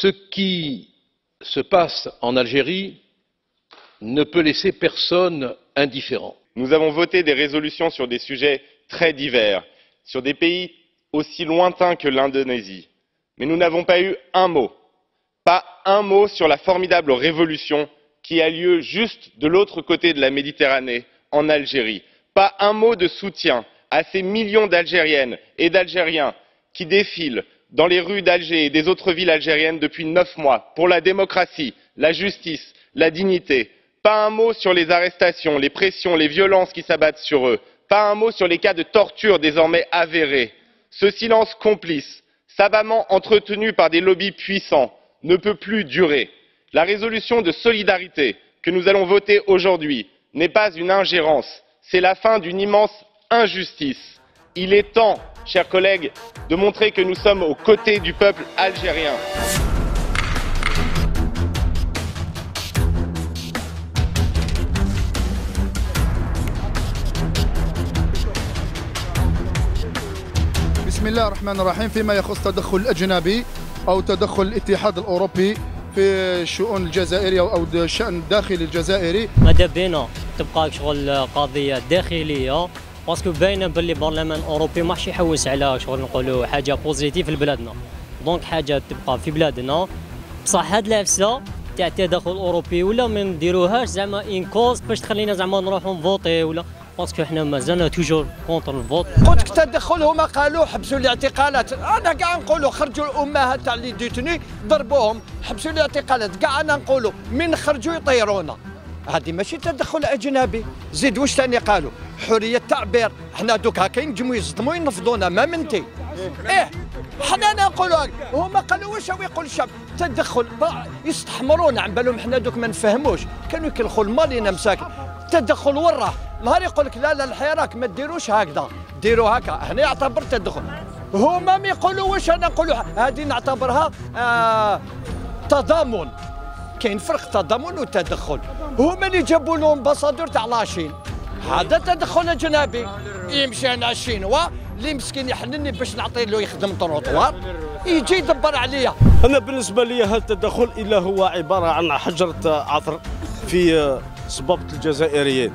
ce qui se passe en Algérie ne peut laisser personne indifférent. Nous avons voté des résolutions sur des sujets très divers, sur des pays aussi lointains que l'Indonésie. Mais nous n'avons pas eu un mot, pas un mot sur la formidable révolution qui a lieu juste de l'autre côté de la Méditerranée, en Algérie. Pas un mot de soutien à ces millions d'Algériennes et d'Algériens qui défilent dans les rues d'Alger et des autres villes algériennes depuis neuf mois pour la démocratie, la justice, la dignité. Pas un mot sur les arrestations, les pressions, les violences qui s'abattent sur eux. Pas un mot sur les cas de torture désormais avérés. Ce silence complice, savamment entretenu par des lobbies puissants, ne peut plus durer. La résolution de solidarité que nous allons voter aujourd'hui n'est pas une ingérence, c'est la fin d'une immense injustice. Il est temps, chers collègues, de montrer que nous sommes aux côtés du peuple algérien. بسم الله الرحمن الرحيم فيما يخص تدخل الأجنبي أو تدخل الاتحاد الأوروبي في الشؤون الجزائرية أو الشأن الداخلي الجزائري ماذا بينا تبقى شغل قضية داخلية parce que باينة باللي البرلمان الاوروبي ما يحوس على شغل نقولوا حاجة positive لبلادنا. donc حاجة تبقى في بلادنا. بصح هاد العفسة تاع التدخل الأوروبي ولا ما نديروهاش زعما en cause باش تخلينا زعما نروحوا نفوتي ولا؟ parce que حنا مازلنا toujours contre ال vote قلت التدخل هما قالوا حبسوا الاعتقالات. أنا كاع نقولوا خرجوا الأمهات تاع اللي ديتني ضربوهم حبسوا الاعتقالات. كاع أنا نقولوا من خرجوا يطيرونا هذه ماشي تدخل أجنبي. زيد واش ثاني قالوا؟ حرية التعبير حنا دوك هكا ينجموا يصدموا ينفضونا ما منتي. إيه حنا نقولوا هما قالوا واش هو يقول الشعب تدخل يستحمرونا عم بالهم حنا دوك ما نفهموش. كانوا يكلخوا المالينا مساكن تدخل وراه نهار يقول لك لا لا الحراك ما ديروش هكذا. ديروا هكا. هنا يعتبر تدخل. هما ما يقولوا واش أنا نقولوا. هذه نعتبرها آه تضامن. كاين فرق تضامن وتدخل. هما اللي جابوا له امباسادور تاع لاشين. هذا تدخل اجنبي يمشي أنا الشينوا اللي مسكين يحنني باش نعطي له يخدم تروطوار يجي يدبر عليا. أنا بالنسبة لي هذا التدخل إلا هو عبارة عن حجرة عثر في صبابه الجزائريين.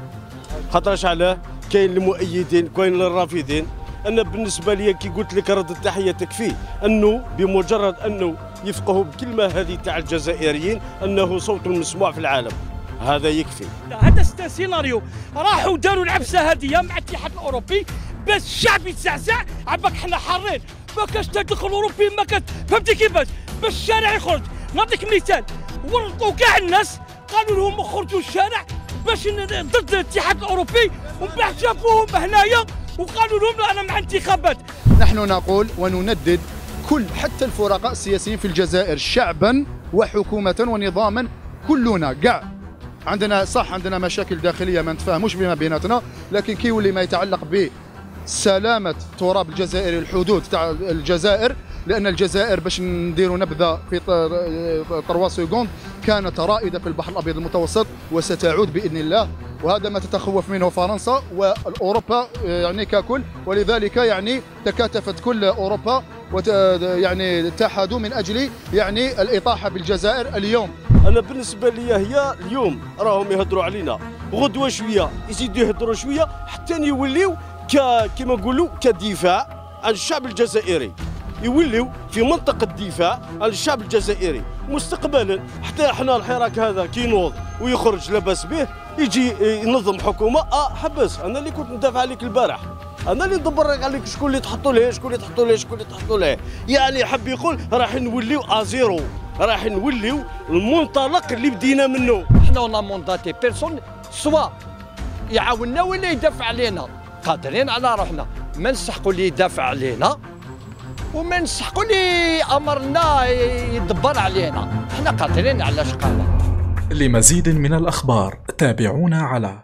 خاطرش علاه؟ كاين المؤيدين كاين الرافضين أنا بالنسبة لي كي قلت لك رد التحية تكفي أنه بمجرد أنه يفقهوا بكلمة هذه تاع الجزائريين أنه صوت مسموع في العالم. هذا يكفي. هذا سيناريو. راحوا داروا العبسه هذه مع الاتحاد الأوروبي. باش الشعب يتزعزع. عباك حنا حارين ما كاش تدخل اوروبي ما كاش. فهمتي كيفاش؟ باش الشارع يخرج. نعطيك مثال. ورطوا كاع الناس. قالوا لهم خرجوا الشارع باش ضد الاتحاد الأوروبي. ومن بعد شافوهم هنايا وقالوا لهم لا أنا مع انتخابات نحن نقول ونندد كل حتى الفرقاء السياسيين في الجزائر شعبا وحكومة ونظاما كلنا كاع عندنا صح عندنا مشاكل داخلية ما نتفاهموش بما بيناتنا لكن كي يولي ما يتعلق بسلامة تراب الجزائر الحدود تاع الجزائر لأن الجزائر باش نديروا نبذة في طروا سيغوند كانت رائدة في البحر الأبيض المتوسط وستعود بإذن الله وهذا ما تتخوف منه فرنسا واوروبا يعني ككل ولذلك يعني تكاتفت كل أوروبا يعني اتحدوا من أجل يعني الإطاحة بالجزائر اليوم. أنا بالنسبة لي هي اليوم راهم يهضروا علينا. غدوة شوية يزيدوا يهضروا شوية حتى يوليو كما نقولوا كدفاع عن الشعب الجزائري. يوليو في منطقة الدفاع عن الشعب الجزائري. مستقبلا حتى إحنا الحراك هذا كي ينوض ويخرج لاباس به يجي ينظم حكومة. آه حبس أنا اللي كنت ندافع عليك البارح. أنا اللي ندبر عليك شكون اللي تحطوا له شكون اللي تحطوا له شكون اللي تحطوا له يعني حب يقول راح نوليو à zéro. راح نوليو المنطلق اللي بدينا منه إحنا on a mandaté personne soit يعاوننا ولا يدافع علينا. قادرين على روحنا. ما نسحقوا اللي يدافع علينا وما نسحقوا اللي أمرنا يدبر علينا. إحنا قادرين على شقانا لمزيد من الأخبار تابعونا على